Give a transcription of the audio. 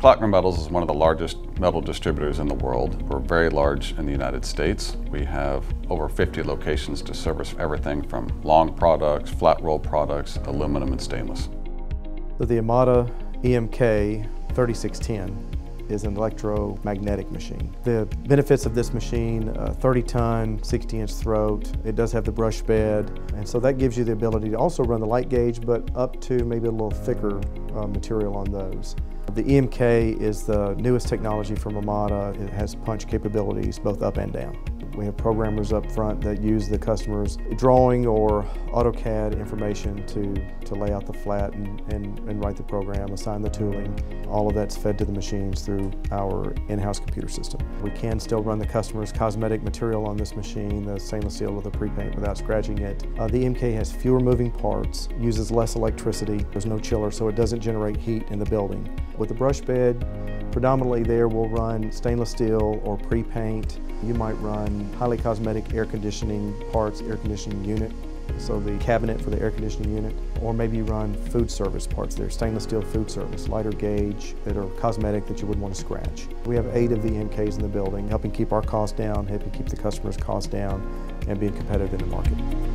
Kloeckner Metals is one of the largest metal distributors in the world. We're very large in the United States. We have over 50 locations to service everything from long products, flat roll products, aluminum and stainless. So the Amada EMK 3610 is an electromagnetic machine. The benefits of this machine, 30 ton, 60 inch throat, it does have the brush bed, and so that gives you the ability to also run the light gauge, but up to maybe a little thicker uh, material on those. The EMK is the newest technology from Amada. It has punch capabilities both up and down. We have programmers up front that use the customer's drawing or AutoCAD information to, to lay out the flat and, and, and write the program, assign the tooling. All of that's fed to the machines through our in-house computer system. We can still run the customer's cosmetic material on this machine, the stainless steel with the pre-paint without scratching it. Uh, the MK has fewer moving parts, uses less electricity, there's no chiller so it doesn't generate heat in the building. With the brush bed, Predominantly there we'll run stainless steel or pre-paint. You might run highly cosmetic air conditioning parts, air conditioning unit, so the cabinet for the air conditioning unit, or maybe you run food service parts there, stainless steel food service, lighter gauge that are cosmetic that you wouldn't want to scratch. We have eight of the MKs in the building, helping keep our costs down, helping keep the customer's costs down, and being competitive in the market.